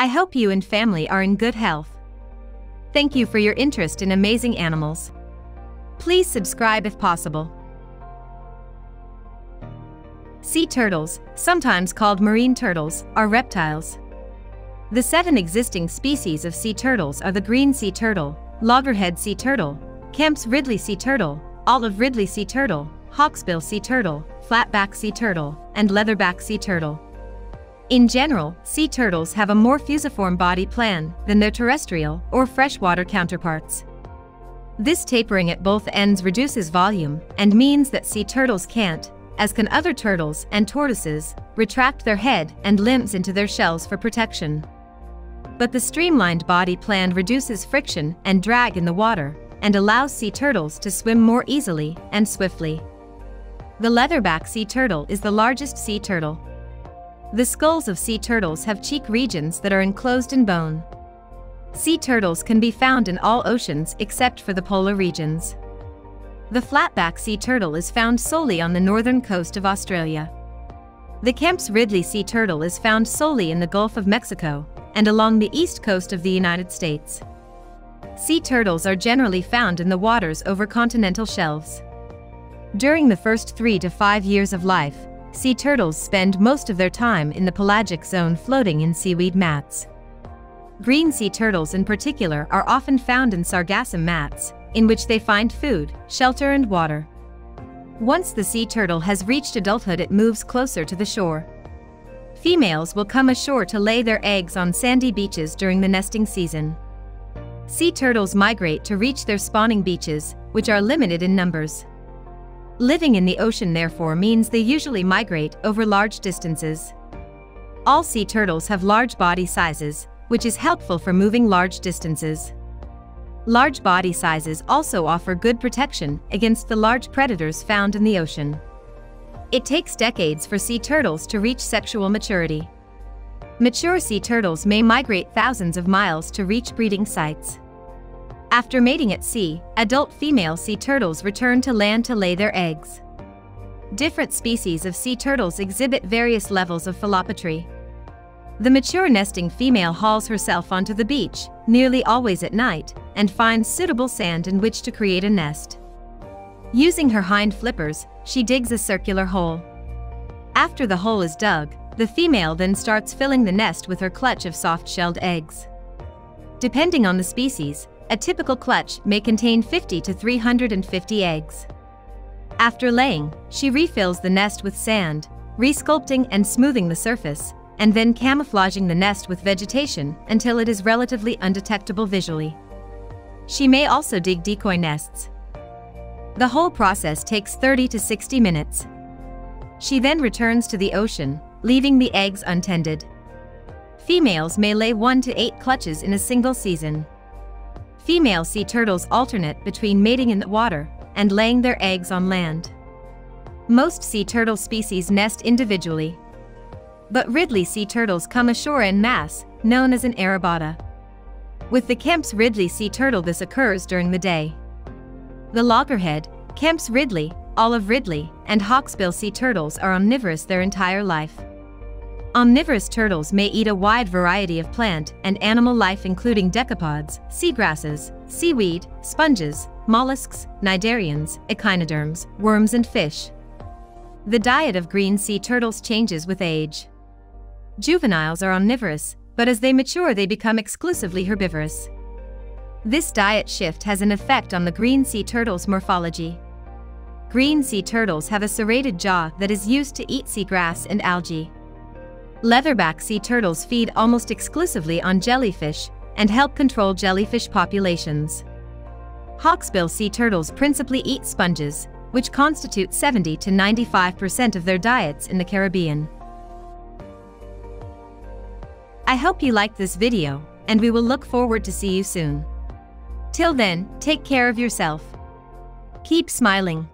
I hope you and family are in good health. Thank you for your interest in amazing animals. Please subscribe if possible. Sea turtles, sometimes called marine turtles, are reptiles. The seven existing species of sea turtles are the green sea turtle, loggerhead sea turtle, Kemp's Ridley sea turtle, olive ridley sea turtle, hawksbill sea turtle, flatback sea turtle, and leatherback sea turtle. In general, sea turtles have a more fusiform body plan than their terrestrial or freshwater counterparts. This tapering at both ends reduces volume and means that sea turtles can't, as can other turtles and tortoises, retract their head and limbs into their shells for protection. But the streamlined body plan reduces friction and drag in the water and allows sea turtles to swim more easily and swiftly. The leatherback sea turtle is the largest sea turtle the skulls of sea turtles have cheek regions that are enclosed in bone. Sea turtles can be found in all oceans except for the polar regions. The flatback sea turtle is found solely on the northern coast of Australia. The Kemp's Ridley sea turtle is found solely in the Gulf of Mexico and along the east coast of the United States. Sea turtles are generally found in the waters over continental shelves. During the first three to five years of life, Sea turtles spend most of their time in the pelagic zone floating in seaweed mats. Green sea turtles in particular are often found in sargassum mats, in which they find food, shelter and water. Once the sea turtle has reached adulthood it moves closer to the shore. Females will come ashore to lay their eggs on sandy beaches during the nesting season. Sea turtles migrate to reach their spawning beaches, which are limited in numbers. Living in the ocean therefore means they usually migrate over large distances. All sea turtles have large body sizes, which is helpful for moving large distances. Large body sizes also offer good protection against the large predators found in the ocean. It takes decades for sea turtles to reach sexual maturity. Mature sea turtles may migrate thousands of miles to reach breeding sites. After mating at sea, adult female sea turtles return to land to lay their eggs. Different species of sea turtles exhibit various levels of philopatry. The mature nesting female hauls herself onto the beach, nearly always at night, and finds suitable sand in which to create a nest. Using her hind flippers, she digs a circular hole. After the hole is dug, the female then starts filling the nest with her clutch of soft-shelled eggs. Depending on the species, a typical clutch may contain 50 to 350 eggs. After laying, she refills the nest with sand, resculpting and smoothing the surface, and then camouflaging the nest with vegetation until it is relatively undetectable visually. She may also dig decoy nests. The whole process takes 30 to 60 minutes. She then returns to the ocean, leaving the eggs untended. Females may lay 1 to 8 clutches in a single season. Female sea turtles alternate between mating in the water and laying their eggs on land. Most sea turtle species nest individually. But Ridley sea turtles come ashore in mass, known as an arribada. With the Kemp's Ridley sea turtle this occurs during the day. The loggerhead, Kemp's Ridley, olive ridley, and hawksbill sea turtles are omnivorous their entire life. Omnivorous turtles may eat a wide variety of plant and animal life including decapods, seagrasses, seaweed, sponges, mollusks, cnidarians, echinoderms, worms and fish. The diet of green sea turtles changes with age. Juveniles are omnivorous, but as they mature they become exclusively herbivorous. This diet shift has an effect on the green sea turtle's morphology. Green sea turtles have a serrated jaw that is used to eat seagrass and algae. Leatherback sea turtles feed almost exclusively on jellyfish and help control jellyfish populations. Hawksbill sea turtles principally eat sponges, which constitute 70 to 95% of their diets in the Caribbean. I hope you liked this video, and we will look forward to see you soon. Till then, take care of yourself. Keep smiling.